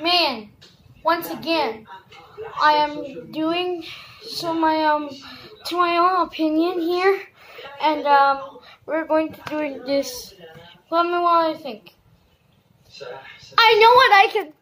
Man, once again, I am doing so my um to my own opinion here, and um we're going to do this. Let me while I think. I know what I can.